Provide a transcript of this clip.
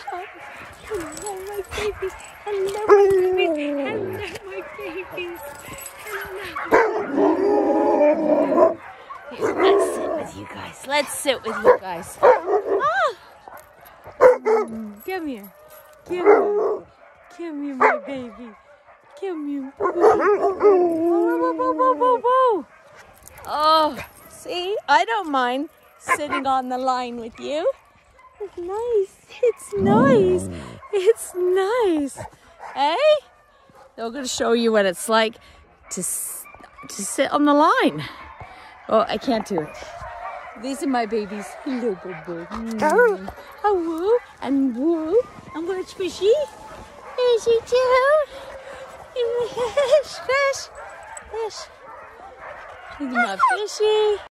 Hello, hello my babies. Hello my babies. Hello my babies. Hello. Here, let's sit with you guys. Let's sit with you guys. Ah! Come here. Come here. Come here, my baby. Come here. Oh, see? I don't mind sitting on the line with you. It's nice. It's nice. It's nice. Hey? I'm going to show you what it's like to, to sit on the line. Oh, I can't do it. These are my babies. Hello, boo boo. Mm. Oh, woo and woo. And where's Fishy? Fishy too. Fish, fish, fish. At my fishy.